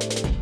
you